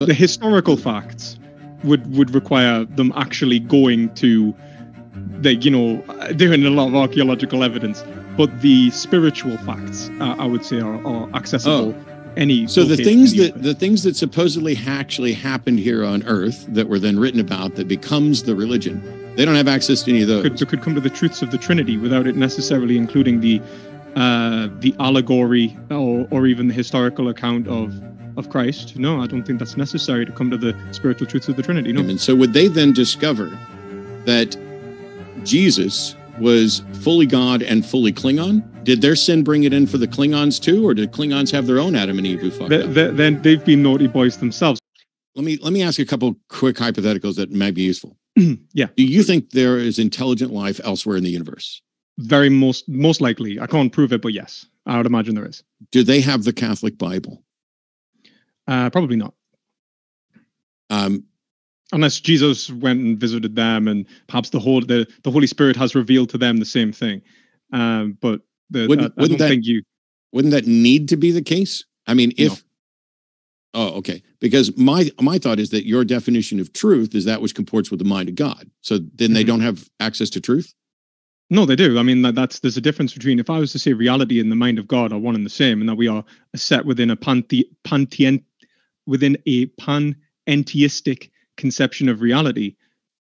the historical facts would would require them actually going to they you know doing a lot of archaeological evidence but the spiritual facts uh, i would say are, are accessible Oh. any So the things that the things that supposedly actually happened here on Earth that were then written about that becomes the religion, they don't have access to any of those. could, could come to the truths of the Trinity without it necessarily including the uh, the allegory or, or even the historical account of of Christ. No, I don't think that's necessary to come to the spiritual truths of the Trinity. No, And so would they then discover that Jesus was fully God and fully Klingon? Did their sin bring it in for the Klingons too, or did Klingons have their own Adam and Eve who fucked up? they- then they've been naughty boys themselves. Let me let me ask you a couple quick hypotheticals that might be useful. Yeah. Do you think there is intelligent life elsewhere in the universe? Very most most likely. I can't prove it, but yes, I would imagine there is. Do they have the Catholic Bible? Uh, probably not, Um, unless Jesus went and visited them, and perhaps the whole the, the Holy Spirit has revealed to them the same thing. Um, but the, Wouldn't- I, I wouldn't that- you. wouldn't that need to be the case? I mean, if oh, okay, because my my thought is that your definition of truth is that which comports with the mind of God. So then they Mhm. don't have access to truth. No, they do. I mean, that, that's there's a difference between if I was to say reality and the mind of God are one and the same, and that we are set within a panthe, panthean, within a panentheistic conception of reality,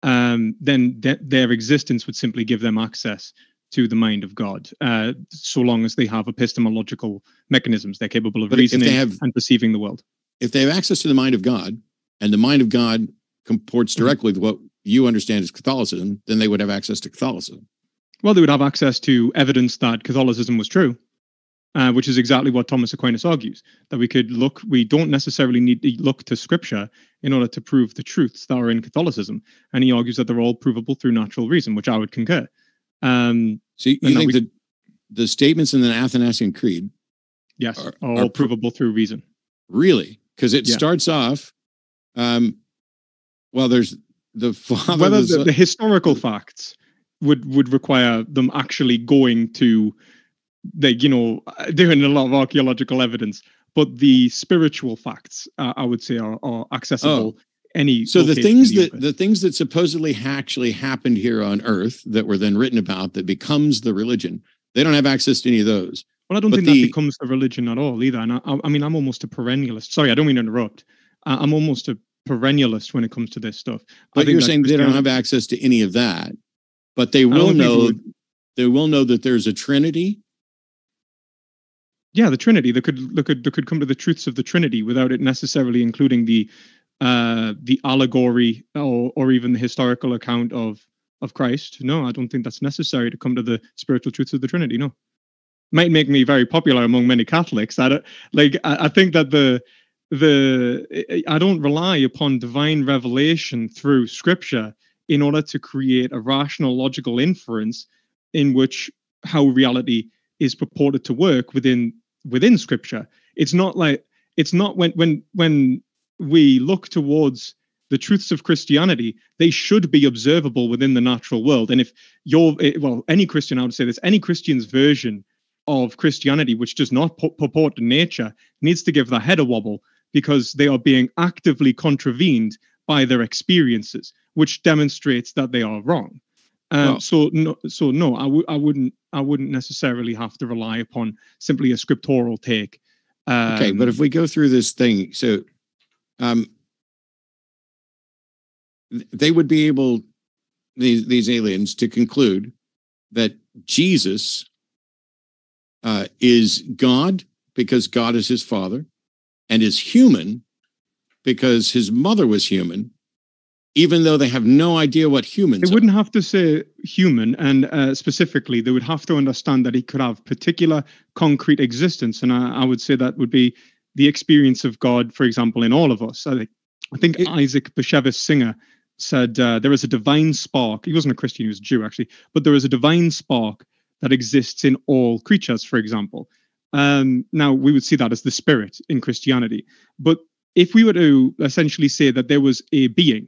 um, then th- their existence would simply give them access to the mind of God, uh, so long as they have epistemological mechanisms, they're capable of But reasoning have- and perceiving the world. If they have access to the mind of God, and the mind of God comports Mm-hmm. directly with what you understand as Catholicism, then they would have access to Catholicism. Well, they would have access to evidence that Catholicism was true, uh, which is exactly what Thomas Aquinas argues that we could look, we don't necessarily need to look to scripture in order to prove the truths that are in Catholicism. And he argues that they're all provable through natural reason, which I would concur. Um, So you that think we- that the statements in the Athanasian Creed yes, Are- are, are all pro- provable through reason. really? Because it Yeah. starts off, um, well, there's the father. Whether the the, the historical facts would would require them actually going to the you know doing a lot of archaeological evidence but the spiritual facts uh, i would say are, are accessible oh. any so the things the that the things that supposedly actually happened here on earth that were then written about that becomes the religion they don't have access to any of those. Well i don't but think the- that becomes a religion at all either and i, I I mean i'm almost a perennialist sorry i don't mean to interrupt uh, i'm almost a perennialist when it comes to this stuff. But you're saying they don't have access to any of that but they will know would- they will know that there's a trinity yeah the trinity they could they could they could come to the truths of the trinity without it necessarily including the uh the allegory or or even the historical account of of christ. No i don't think that's necessary to come to the spiritual truths of the trinity no. Might make me very popular among many catholics. I don't like i, I think that the the i don't rely upon divine revelation through scripture in order to create a rational logical inference in which how reality is purported to work within within scripture. It's not like it's not when when when we look towards the truths of christianity they should be observable within the natural world. And if your eh, well any christian i would say this any christian's version of christianity which does not pu- purport to nature needs to give their head a wobble because they are being actively contravened by their experiences which demonstrates that they are wrong um, so no, so no, I would I wouldn't I wouldn't necessarily have to rely upon simply a scriptural take. Um, okay but if we go through this thing so um they would be able these these aliens to conclude that jesus uh, is god because god is his father and is human because his mother was human even though they have no idea what humans they wouldn't have to say human, and uh, specifically, they would have to understand that he could have particular concrete existence, and I, I would say that would be the experience of God, for example, in all of us. I think, I think It- Isaac Bashevis Singer said uh, there is a divine spark. He wasn't a Christian; he was a Jew, actually, but there is a divine spark that exists in all creatures. For example, um, now we would see that as the spirit in Christianity, but if we were to essentially say that there was a being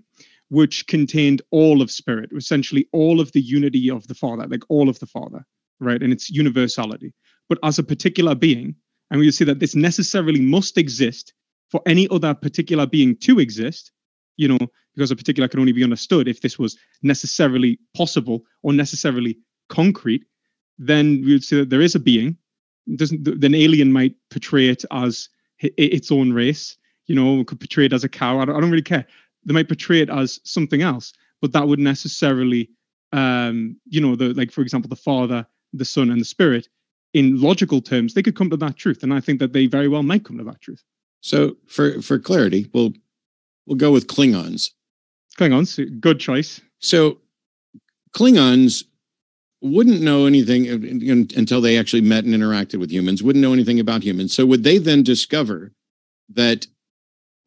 which contained all of spirit, essentially all of the unity of the Father, like all of the Father, right? And its universality. But as a particular being, and we see that this necessarily must exist for any other particular being to exist, you know, because a particular can only be understood if this was necessarily possible or necessarily concrete, then we would say that there is a being. Doesn't then alien might portray it as its own race, you know, could portray it as a cow. I don't, I don't really care. They might portray it as something else, but that would necessarily, um, you know, the like for example, the Father, the Son, and the Spirit. In logical terms, they could come to that truth, and I think that they very well might come to that truth. So, for for clarity, we'll we'll go with Klingons. Klingons, good choice. So, Klingons wouldn't know anything until they actually met and interacted with humans. Wouldn't know anything about humans. So, would they then discover that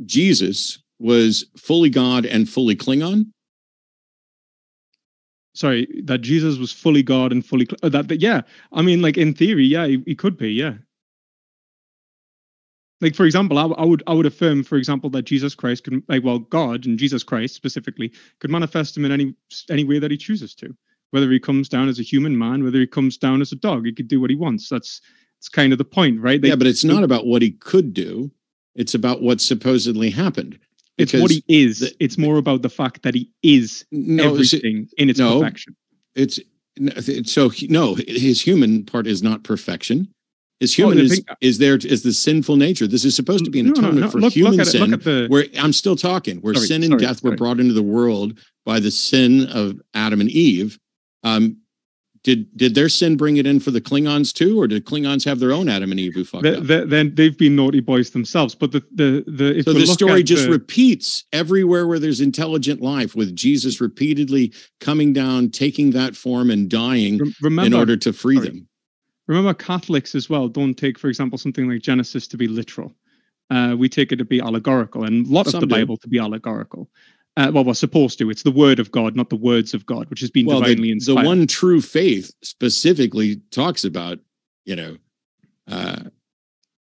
Jesus was fully God and fully Klingon? Sorry, that Jesus was fully God and fully uh, that, that. Yeah, I mean, like in theory, yeah, he, he could be. Yeah. Like for example, I, I would I would affirm, for example, that Jesus Christ could, like, well, God and Jesus Christ specifically could manifest him in any any way that he chooses to. Whether he comes down as a human man, whether he comes down as a dog, he could do what he wants. That's it's kind of the point, right? They, yeah, but it's not about what he could do. It's about what supposedly happened. It's what he is. The, it's more about the fact that he is no, everything in its no, perfection. It's so no. His human part is not perfection. His oh, human oh, is thing, is there is the sinful nature. This is supposed to be an no, atonement no, for look, human look sin. The, where I'm still talking, where sorry, sin and sorry, death sorry. were brought into the world by the sin of Adam and Eve. Um, did did their sin bring it in for the Klingons too, or did Klingons have their own Adam and Eve who fucked the, up? The, then they've been naughty boys themselves. But the the the so the story just the, repeats everywhere where there's intelligent life, with Jesus repeatedly coming down, taking that form, and dying remember, in order to free sorry. them. Remember, Catholics as well don't take, for example, something like Genesis to be literal. Uh, we take it to be allegorical, and a lot Some of the do. Bible to be allegorical. Uh, well, we're supposed to. It's the word of God, not the words of God, which has been well, divinely the, inspired. The one true faith specifically talks about, you know, uh,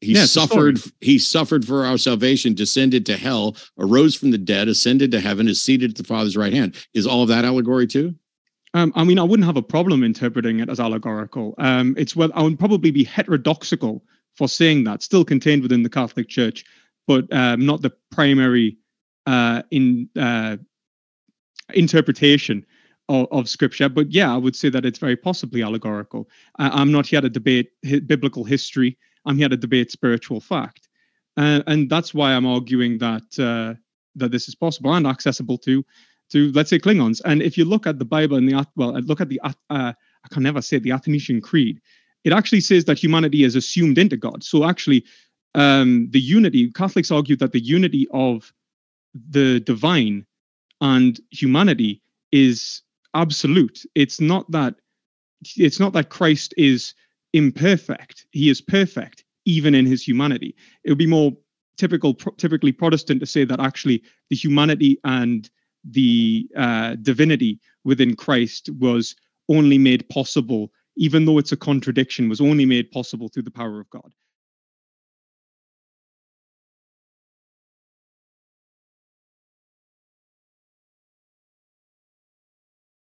he yeah, suffered. He suffered for our salvation, descended to hell, arose from the dead, ascended to heaven, is seated at the Father's right hand. Is all of that allegory too? Um, I mean, I wouldn't have a problem interpreting it as allegorical. Um, it's well, I would probably be heterodoxical for saying that, still contained within the Catholic Church, but um, not the primary uh, in uh, interpretation of, of, scripture. But yeah, I would say that it's very possibly allegorical. I'm not here to debate biblical history. I'm here to debate spiritual fact, uh, and that's why I'm arguing that uh, that this is possible and accessible to to let's say Klingons. And if you look at the Bible and the well, look at the uh, I can never say the Athanasian Creed. It actually says that humanity is assumed into God. So actually, um, the unity Catholics argue that the unity of the divine and humanity is absolute. It's not that it's not that Christ is imperfect. He is perfect even in his humanity. It would be more typical typically Protestant to say that actually the humanity and the uh, divinity within Christ was only made possible, even though it's a contradiction, was only made possible through the power of God.